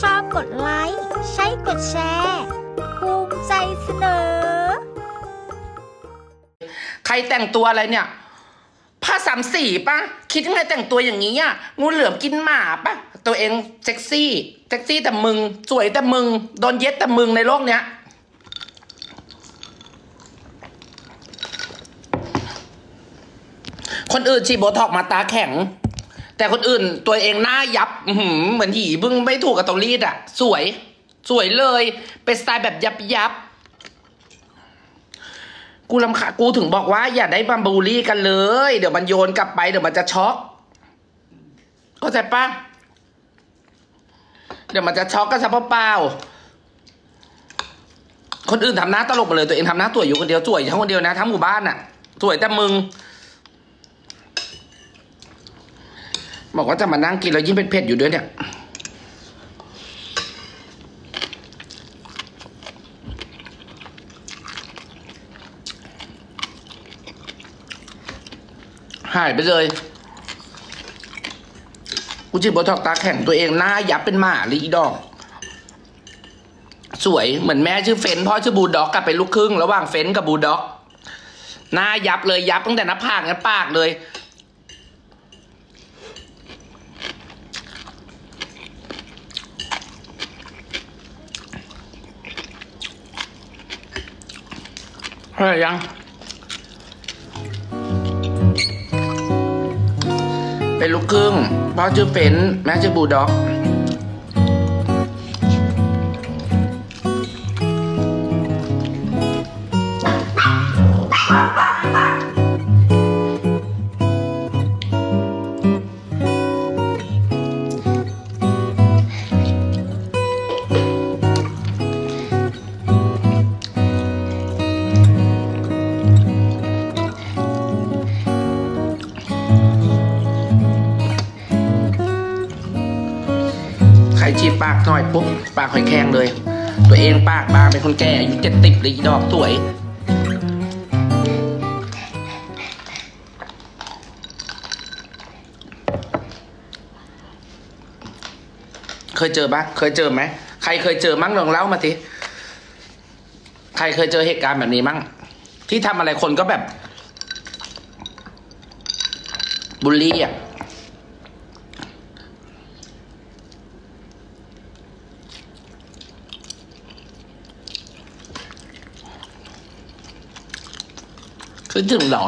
ชอบกดไลค์ ใช้กดแชร์ภูมิใจเสนอ ใครแต่งตัวอะไรเนี่ย ผ้าสามสีปะคิดยังไงแต่งตัวอย่างนี้อะงูเหลือมกินหมาปะตัวเองเซ็กซี่เซ็กซี่แต่มึง สวยแต่มึง โดนเย็ดแต่มึงในโลกเนี้ยคนอื่นฉีดโบท็อกมาตาแข็ง แต่คนอื่นตัวเองหน้ายับเหมือนหีเพิ่งไม่ถูกกับเตารีดอะสวย สวยเลย เป็นสไตล์แบบยับยับกูลำคาญกูถึงบอกว่าอย่าได้บัมบูลลี่กันเลย เดี๋ยวมันโยนกลับไปเดี๋ยวมันจะช็อกเข้าใจปะเดี๋ยวมันจะช็อกกันซะเปล่าคนอื่นทำหน้าตลกหมดเลยตัวเองทำหน้าสวยอยู่คนเดียวสวยทั้งคนเดียวนะทั้งหมู่บ้านน่ะสวยแต่มึง บอกว่าจะมานั่งกินแล้วยิ่งเผ็ดอยู่ด้วยเนี่ย หายไปเลยกูจีบโบทอกตาแข็งตัวเองหน้ายับเป็นหมาเลยอีดอก สวยเหมือนแม่ชื่อเฟนพ่อชื่อบูลด็อกกลับเป็นลูกครึ่ง ระหว่างเฟนกับบูลด็อก หน้ายับเลยยับตั้งแต่หน้าผากยันปากเลย เฮ้ยยัง เป็นลูกครึ่งพ่อชื่อเฟนแม่ชื่อบูด็อก รฉีดปากหน่อยปุ๊บปากค่อยแข็งเลย ตัวเองปากบางเป็นคนแก่อายุเจ็ดติบเลยดอกสวยเคยเจอปะเคยเจอไหม ใครเคยเจอมั้งลองเล่ามาสิใครเคยเจอเหตุการณ์แบบนี้มั้ง ที่ทำอะไรคนก็แบบบูลลี่อะ คิดถึงเหรอ